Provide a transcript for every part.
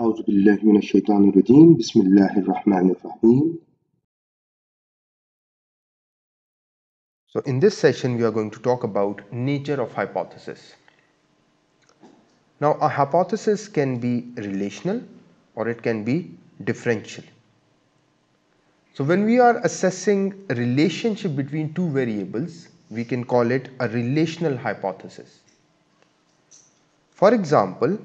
أعوذ بالله من الشيطان الرجيم بسم الله الرحمن الرحيم So in this session we are going to talk about nature of hypothesis. Now a hypothesis can be relational or it can be differential. So when we are assessing a relationship between two variables we can call it a relational hypothesis. For example,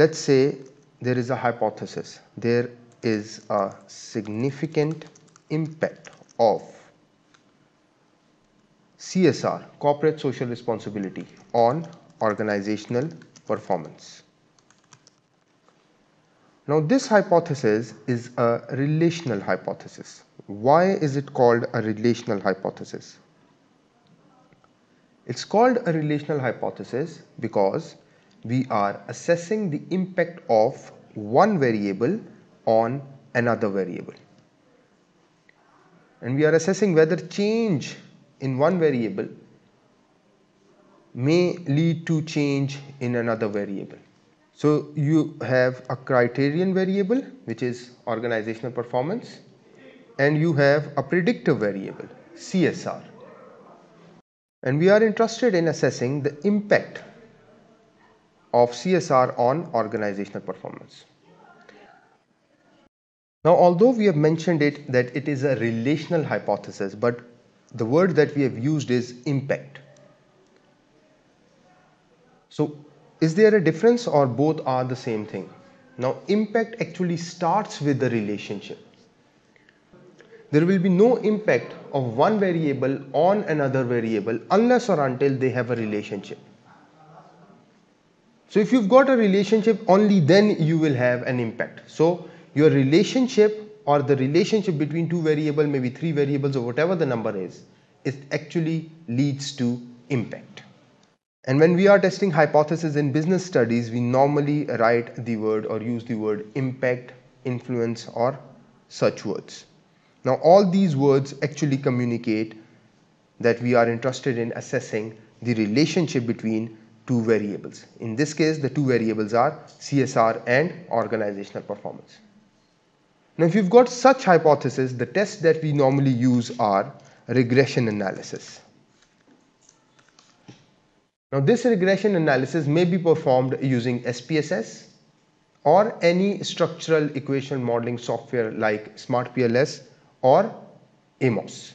let's say there is a hypothesis there is a significant impact of CSR corporate social responsibility on organizational performance. Now this hypothesis is a relational hypothesis. Why is it called a relational hypothesis? It's called a relational hypothesis because we are assessing the impact of one variable on another variable. And we are assessing whether change in one variable may lead to change in another variable. So you have a criterion variable which is organizational performance and you have a predictive variable CSR and we are interested in assessing the impact of CSR on organizational performance. Now although we have mentioned it that it is a relational hypothesis but the word that we have used is impact. So is there a difference or both are the same thing? Now impact actually starts with the relationship. There will be no impact of one variable on another variable unless or until they have a relationship. So if you've got a relationship only then you will have an impact. So your relationship or the relationship between two variables maybe three variables or whatever the number is it actually leads to impact. And when we are testing hypothesis in business studies we normally write the word or use the word impact, influence or such words. Now all these words actually communicate that we are interested in assessing the relationship between two variables. In this case the two variables are CSR and organizational performance. Now if you've got such hypothesis the tests that we normally use are regression analysis. Now this regression analysis may be performed using SPSS or any structural equation modeling software like SmartPLS or AMOS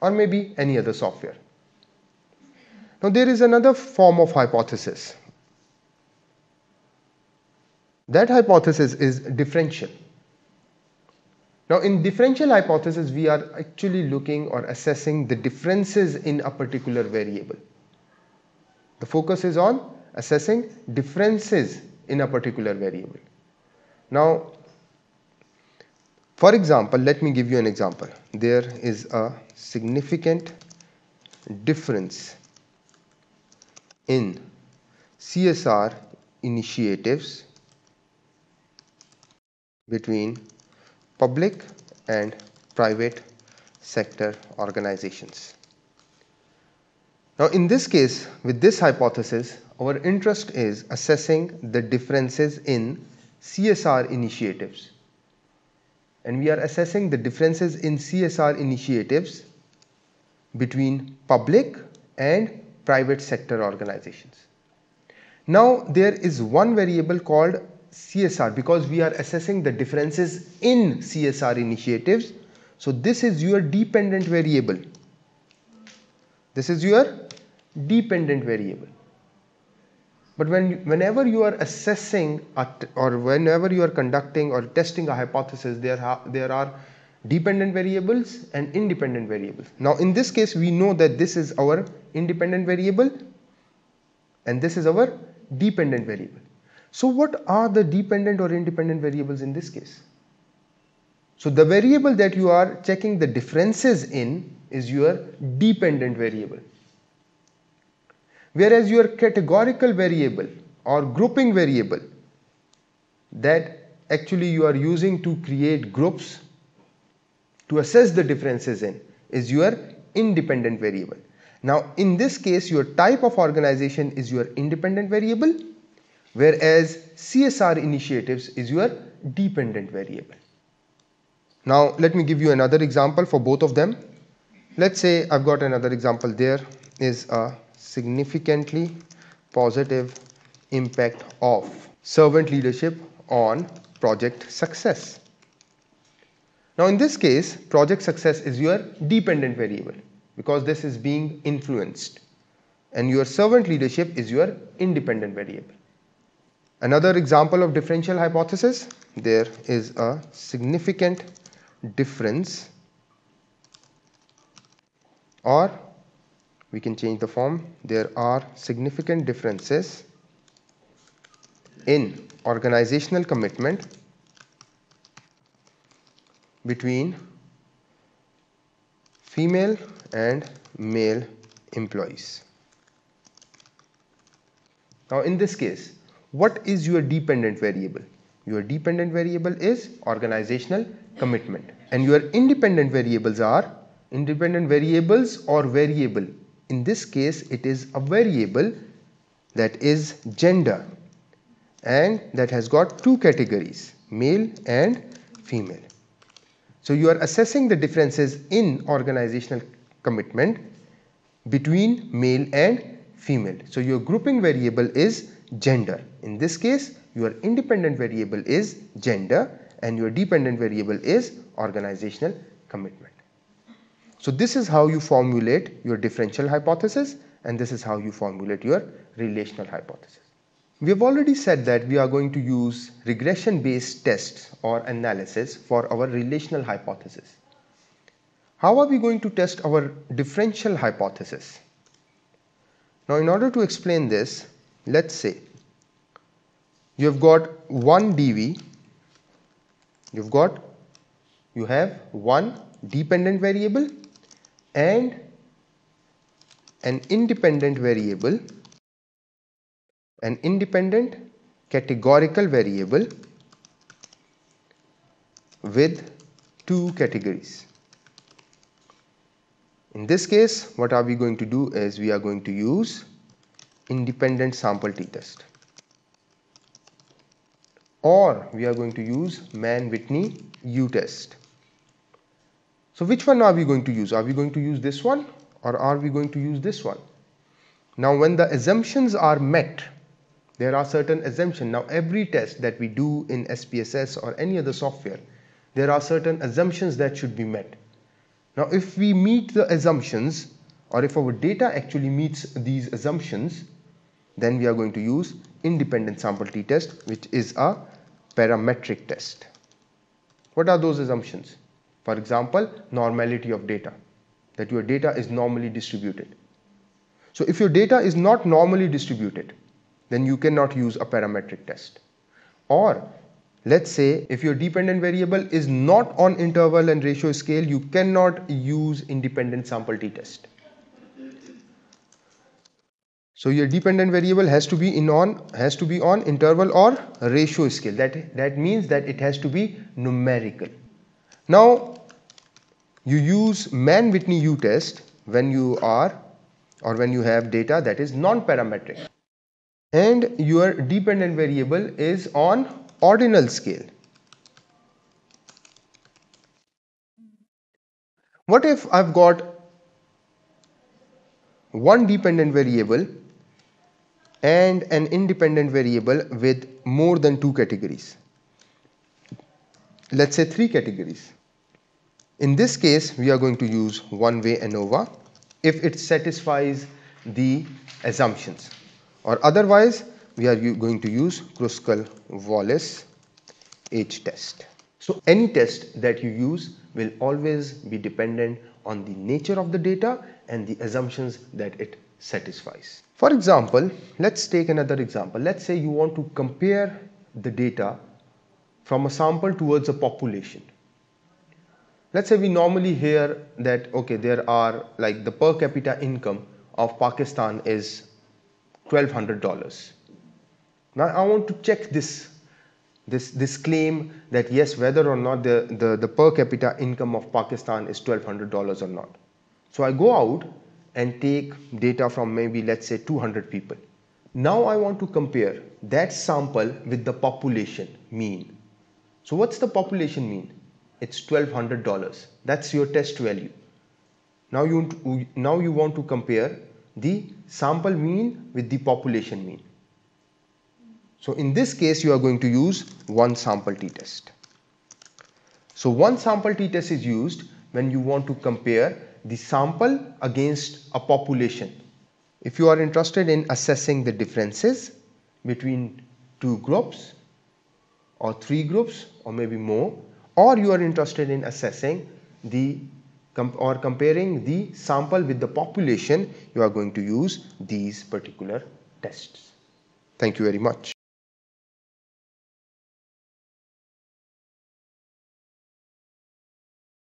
or maybe any other software. Now there is another form of hypothesis. That hypothesis is differential. Now in differential hypothesis we are actually looking or assessing the differences in a particular variable. The focus is on assessing differences in a particular variable. Now for example, let me give you an example. There is a significant difference in CSR initiatives between public and private sector organizations. Now in this case with this hypothesis our interest is assessing the differences in CSR initiatives and we are assessing the differences in CSR initiatives between public and private sector organizations. Now there is one variable called CSR because we are assessing the differences in CSR initiatives. So this is your dependent variable. This is your dependent variable. But when, whenever you are assessing or whenever you are conducting or testing a hypothesis, there there are dependent variables and independent variables. Now in this case, we know that this is our independent variable and this is our dependent variable. So what are the dependent or independent variables in this case? So the variable that you are checking the differences in is your dependent variable whereas your categorical variable or grouping variable that actually you are using to create groups to assess the differences in is your independent variable. Now in this case your type of organization is your independent variable whereas CSR initiatives is your dependent variable. Now let me give you another example for both of them. Let's say I've got another example there is a significantly positive impact of servant leadership on project success. Now in this case project success is your dependent variable because this is being influenced and your servant leadership is your independent variable. Another example of differential hypothesis there is a significant difference or we can change the form there are significant differences in organizational commitment between female and male employees. Now in this case, what is your dependent variable? Your dependent variable is organizational commitment and your independent variables are independent variables or variable. In this case, it is a variable that is gender and that has got two categories male and female. So you are assessing the differences in organizational commitment between male and female. So your grouping variable is gender. In this case, your independent variable is gender and your dependent variable is organizational commitment. So this is how you formulate your differential hypothesis and this is how you formulate your relational hypothesis. We have already said that we are going to use regression based tests or analysis for our relational hypothesis. How are we going to test our differential hypothesis? Now in order to explain this, let's say you have got one DV, you've got, you have one dependent variable and an independent variable an independent categorical variable with two categories. In this case, what are we going to do is we are going to use independent sample t-test or we are going to use Mann-Whitney U-test. So which one are we going to use? Are we going to use this one or are we going to use this one? Now when the assumptions are met, there are certain assumptions. Now every test that we do in SPSS or any other software, there are certain assumptions that should be met. Now if we meet the assumptions or if our data actually meets these assumptions, then we are going to use independent sample t-test which is a parametric test. What are those assumptions? For example, normality of data, that your data is normally distributed. So if your data is not normally distributed, then you cannot use a parametric test. Or let's say if your dependent variable is not on interval and ratio scale, you cannot use independent sample t-test. So your dependent variable has to be in on has to be on interval or ratio scale. That that means that it has to be numerical. Now you use Mann-Whitney U test when you are or when you have data that is non-parametric and your dependent variable is on ordinal scale. What if I've got one dependent variable and an independent variable with more than two categories? Let's say three categories. In this case, we are going to use one-way ANOVA if it satisfies the assumptions or otherwise we are going to use Kruskal-Wallis H test. So any test that you use will always be dependent on the nature of the data and the assumptions that it satisfies. For example, let's take another example. Let's say you want to compare the data from a sample towards a population. Let's say we normally hear that okay there are like the per capita income of Pakistan is $1200 now I want to check this this this claim that yes whether or not the the, the per capita income of Pakistan is $1200 or not so I go out and take data from maybe let's say 200 people Now I want to compare that sample with the population mean. So what's the population mean? It's $1200. That's your test value. Now you, now you want to compare the sample mean with the population mean. So in this case you are going to use one sample t-test. So one sample t-test is used when you want to compare the sample against a population. If you are interested in assessing the differences between two groups or three groups or maybe more or you are interested in assessing the or comparing the sample with the population you are going to use these particular tests. Thank you very much.